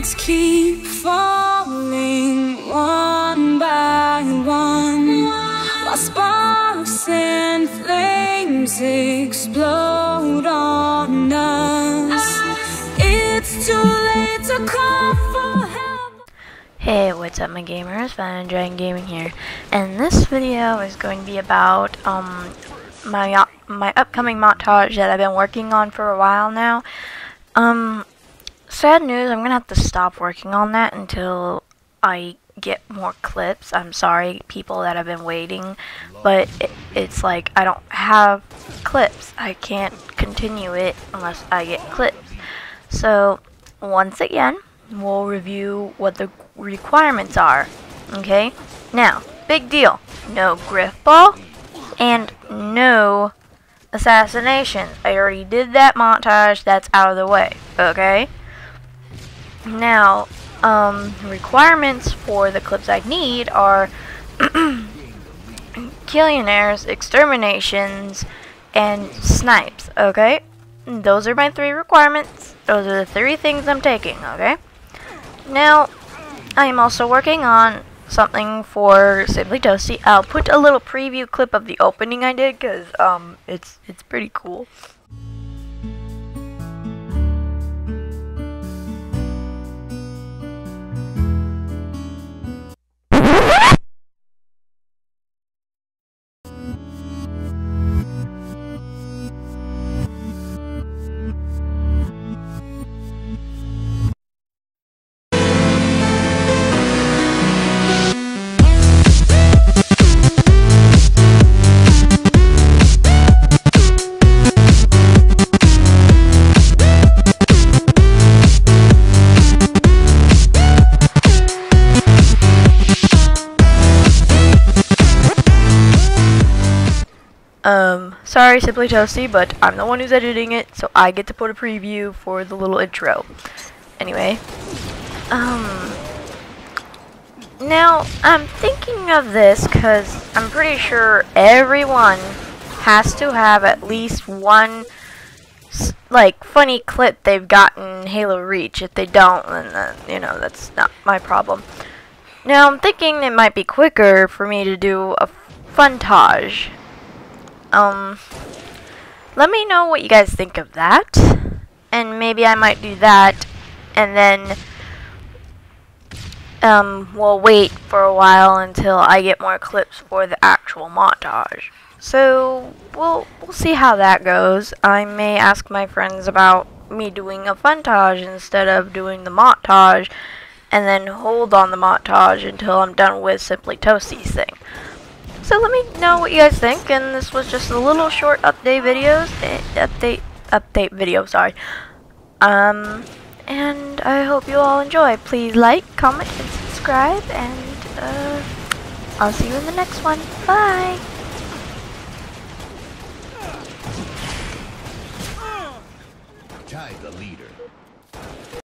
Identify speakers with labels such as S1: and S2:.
S1: snowflakes keep falling one by one While sparks and flames explode on us It's too late to call for help
S2: Hey, what's up my gamers? Fun Dragon Gaming here. And this video is going to be about um my my upcoming montage that I've been working on for a while now. Um sad news, I'm going to have to stop working on that until I get more clips. I'm sorry people that have been waiting, but it, it's like I don't have clips. I can't continue it unless I get clips. So, once again, we'll review what the requirements are. Okay? Now, big deal. No Grifball and no assassination. I already did that montage. That's out of the way. Okay? Now, um, requirements for the clips I need are Killionaires, Exterminations, and Snipes, okay? Those are my three requirements. Those are the three things I'm taking, okay? Now, I am also working on something for Simply Toasty. I'll put a little preview clip of the opening I did because um, it's it's pretty cool. Um, sorry, Simply Toasty, but I'm the one who's editing it, so I get to put a preview for the little intro. Anyway, um, now I'm thinking of this because I'm pretty sure everyone has to have at least one like funny clip they've gotten in Halo Reach. If they don't, then uh, you know that's not my problem. Now I'm thinking it might be quicker for me to do a funtage um, let me know what you guys think of that. And maybe I might do that. And then, um, we'll wait for a while until I get more clips for the actual montage. So, we'll, we'll see how that goes. I may ask my friends about me doing a funtage instead of doing the montage. And then hold on the montage until I'm done with Simply Toasty's thing. So let me know what you guys think, and this was just a little short update videos, eh, update, update video, sorry. Um, and I hope you all enjoy. Please like, comment, and subscribe, and, uh, I'll see you in the next one. Bye!
S3: Tag the leader.